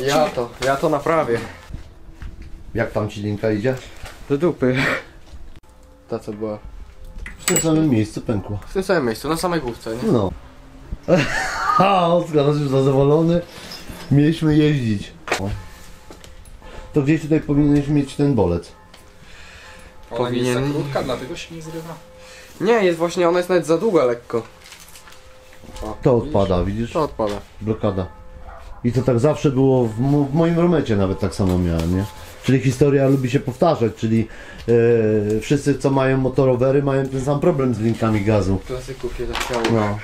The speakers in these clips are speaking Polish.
Ja to, ja to naprawię. Jak tam ci linka idzie? Do dupy. Ta co była. W tym samym miejscu pękła. W tym samym miejscu, na samej główce, nie? No. Ha, Oskar już zadowolony. Mieliśmy jeździć. O. To gdzieś tutaj powinieneś mieć ten bolec. Ona Powinien- jest za krótka, dlatego się nie zrywa. Nie, jest właśnie, ona jest nawet za długa lekko. O, To widzisz? odpada, widzisz? To odpada. Blokada. I to tak zawsze było, w, mo- w moim romecie nawet tak samo miałem, nie? Czyli historia lubi się powtarzać, czyli e, wszyscy co mają motorowery mają ten sam problem z linkami gazu. Klasyków się zachciało. No.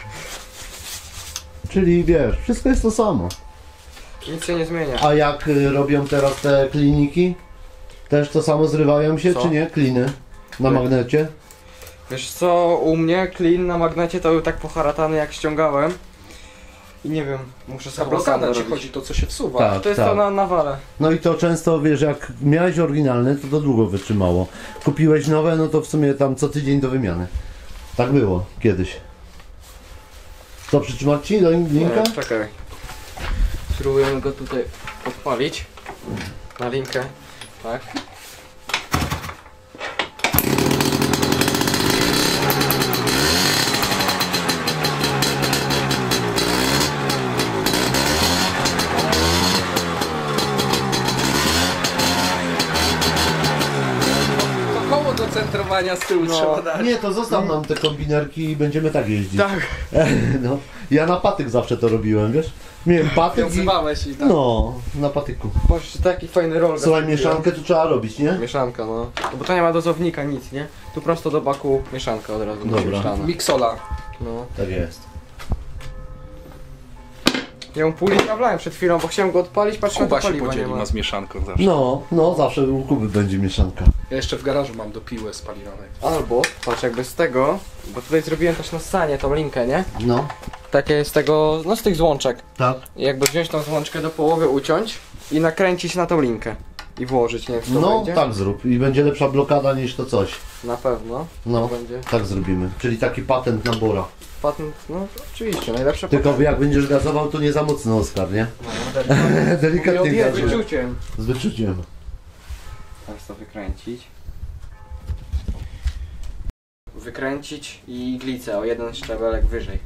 Czyli wiesz, wszystko jest to samo. Nic się nie zmienia. A jak y, robią teraz te kliniki? Też to samo zrywają się, Co? czy nie? Kliny na Tak. magnecie? Wiesz co, u mnie klin na magnecie to był tak poharatany jak ściągałem. I nie wiem, muszę Ta sobie blokada ci chodzi, to co się wsuwa. Tak. To jest to na nawale. No i to często, wiesz, jak miałeś oryginalne, to to długo wytrzymało. Kupiłeś nowe, no to w sumie tam co tydzień do wymiany. Tak było kiedyś. Co, przytrzymać ci do linka? Nie, czekaj. Spróbujemy go tutaj odpalić. Na linkę. Tak. Z tyłu No. trzeba dać. Nie, to zostaw nam te kombinerki i będziemy tak jeździć. Tak. No, ja na patyk zawsze to robiłem, wiesz? Miałem patyk i... I tak. No, na patyku. Patrz, taki fajny roll. Słuchaj, mieszankę tu trzeba robić, nie? Mieszanka, no. No Bo to nie ma dozownika, nic, nie? Tu prosto do baku mieszanka od razu. Dobra. mieszana. Miksola. No. Tak jest. Ja ją pół litra wlałem przed chwilą, bo chciałem go odpalić, patrzę Kuba to się paliwa nie podzieli ma. ma z mieszanką zawsze. No, no, zawsze u Kuby będzie mieszanka. Ja jeszcze w garażu mam do piły spalinowej. Albo, patrz jakby z tego, bo tutaj zrobiłem też na sanie tą linkę, nie? No, Takie z tego, no z tych złączek. tak. I jakby wziąć tą złączkę do połowy, uciąć i nakręcić na tą linkę. I włożyć, nie wiem czy to No, będzie? tak zrób. I będzie lepsza blokada niż to coś. Na pewno. No, To będzie. tak zrobimy. Czyli taki patent na bora. Patent, no oczywiście, najlepsze Tylko jak będziesz gazował, to nie za mocno, Oskar, nie? patenty. Delikatnie Mówię, gazuj. wyczuciem. Z wyczuciem. Teraz to wykręcić. Wykręcić i iglicę o jeden szczebelek wyżej.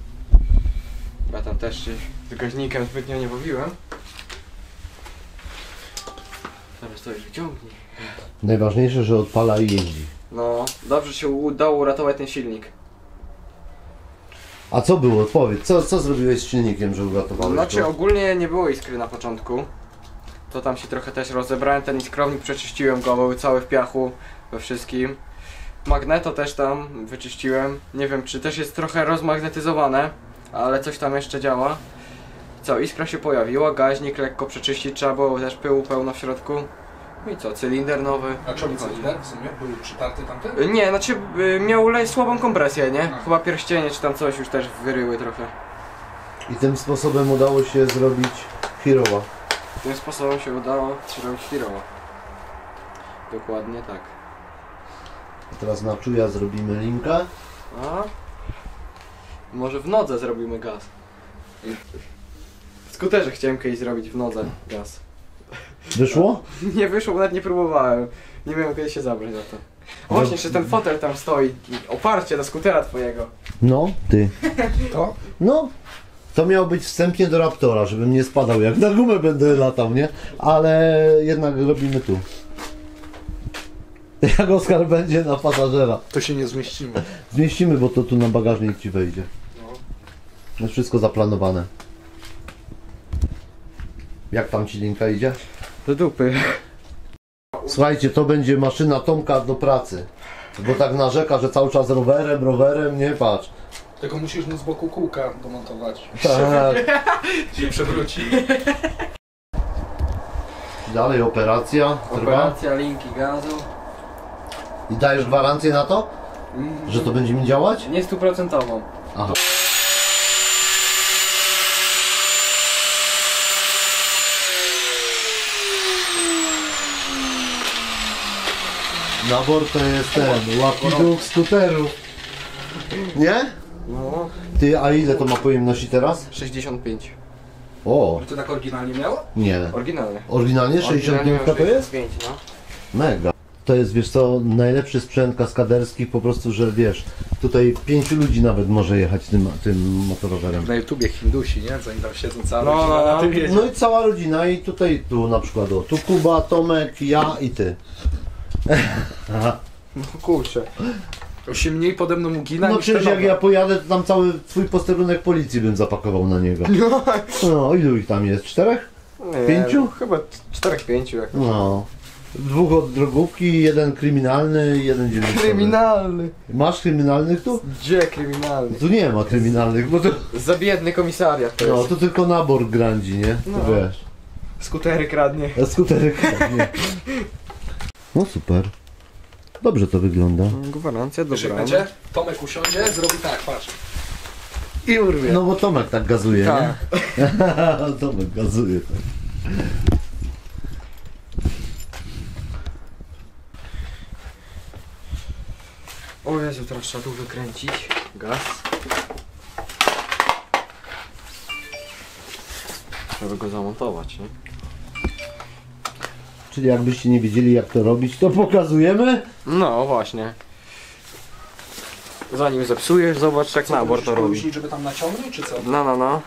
Ja tam też się z gaźnikiem zbytnio nie bawiłem. Teraz to już wyciągnij. Najważniejsze, że odpala i jeździ. No, dobrze się udało uratować ten silnik. A co było? Powiedz, co, co zrobiłeś z silnikiem, że uratowałeś Znaczy go? ogólnie nie było iskry na początku. To tam się trochę też rozebrałem, ten iskrownik przeczyściłem go, był cały w piachu, we wszystkim. Magneto też tam wyczyściłem. Nie wiem czy też jest trochę rozmagnetyzowane, ale coś tam jeszcze działa. Co, iskra się pojawiła, gaźnik lekko przeczyścić trzeba było, też pyłu pełno w środku. No i co, cylinder nowy. A czemu cylinder w sumie? Był przytarty tamten? Y, Nie, znaczy y, miał słabą kompresję, nie? A. Chyba pierścienie czy tam coś już też wyryły trochę. I tym sposobem udało się zrobić Hirowa. Tym sposobem się udało zrobić Hirowa. Dokładnie tak. A teraz na czuja zrobimy linkę. A? Może w nodze zrobimy gaz. W skuterze chciałem kiedyś zrobić w nodze gaz. Wyszło? Nie wyszło, bo nawet nie próbowałem. Nie wiem kiedy się zabrać za to. O, Właśnie, jeszcze ten fotel tam stoi. Oparcie do skutera twojego. No, ty. To? No, to miało być wstępnie do Raptora, żebym nie spadał jak na gumę będę latał, nie? Ale jednak robimy tu. Jak Oskar będzie na pasażera. To się nie zmieścimy. Zmieścimy, bo to tu na bagażnik ci wejdzie. No. Jest wszystko zaplanowane. Jak tam ci linka idzie? Do dupy. Słuchajcie, to będzie maszyna Tomka do pracy. Bo tak narzeka, że cały czas rowerem, rowerem, nie patrz. Tylko musisz mu z boku kółka domontować. Tak. Się przewróci. Dalej operacja trwa. Operacja linki gazu. I dajesz gwarancję na to, że to będzie mi działać? Nie stuprocentową. Aha. Nabor to jest ten, łapidłuk skuterów. Nie? No, Ty, a ile to ma pojemności teraz? 65. O, To tak oryginalnie miało? nie. Oryginalny. Oryginalnie 65 to jest? 5, no. Mega. To jest, wiesz co, najlepszy sprzęt kaskaderski, po prostu, że wiesz, tutaj pięciu ludzi nawet może jechać tym, tym motorowerem. Na YouTubie Hindusi, nie? Zanim tam siedzą całe No, rodzina no, na no. No i cała rodzina i tutaj, tu na przykład, o, tu Kuba, Tomek, ja i ty. No kurczę. To się mniej pode mną ugina No niż przecież jak ja pojadę, to tam cały twój posterunek policji bym zapakował na niego. No, ilu ich tam jest? Czterech? Nie, Pięciu? Chyba 4-5 jak. No. Dwóch od drogówki, jeden kryminalny jeden dzielnicowy. Kryminalny. Masz kryminalnych tu? Gdzie kryminalny? Tu nie ma kryminalnych, bo to... Za biedny komisariat to No, jest. to tylko nabor grandzi, nie? No. wiesz. Skutery kradnie. A skuterek nie. No super. Dobrze to wygląda. Gwarancja dobra. będzie? Tomek usiądzie, zrobi tak, patrz. I urwie. No bo Tomek tak gazuje, Tak. nie? Tomek gazuje. Tak. O Jezu, teraz trzeba tu wykręcić gaz. Trzeba go zamontować, nie? Czyli jakbyście nie wiedzieli jak to robić, to pokazujemy. No właśnie. Zanim zepsujesz, zobacz jak nabor to robi. Żeby tam naciągnąć, czy co? No, no, no.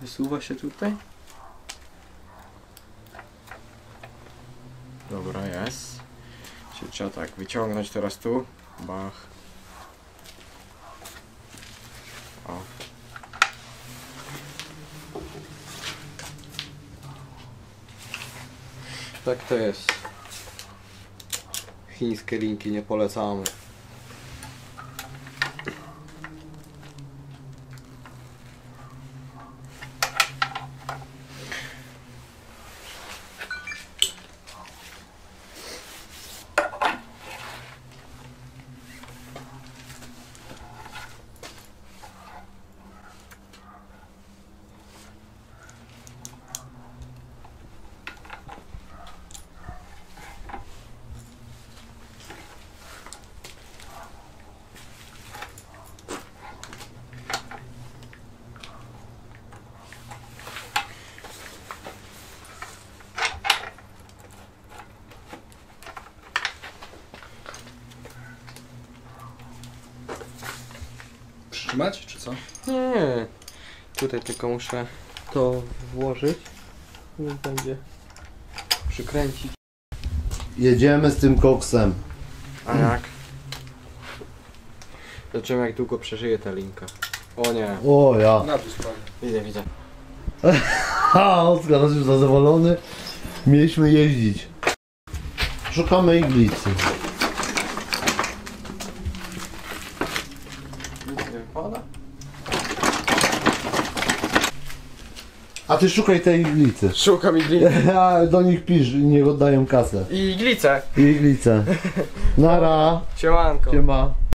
Wysuwa się tutaj. Jest. Czyli trzeba tak wyciągnąć teraz tu. Bach. O. Tak to jest. Chińskie linki nie polecamy. Przytrzymać, czy co? Nie, nie. Tutaj tylko muszę to włożyć. I będzie przykręcić. Jedziemy z tym koksem. A jak? Zobaczymy jak długo przeżyje ta linka. O nie. O ja. Na. Widzę, widzę. Ha, Oskar już zadowolony. Mieliśmy jeździć. Szukamy iglicy. Nic nie wypada? A ty szukaj tej iglicy. Szukam iglicy. A do nich pisz i niech oddają kasę. I iglicę. I iglicę. Nara. Siemanko. Siema.